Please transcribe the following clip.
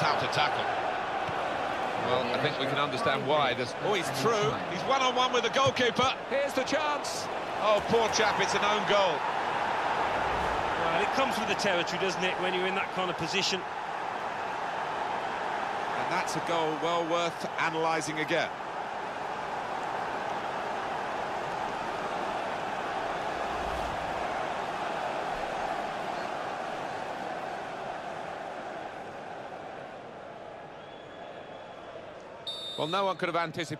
how to tackle. Well, I think we can understand why. There's Oh, he's through. He's one-on-one with the goalkeeper. Here's the chance. Oh, poor chap, it's an own goal. Well, it comes with the territory, doesn't it, when you're in that kind of position? And that's a goal well worth analysing again. Well, no one could have anticipated.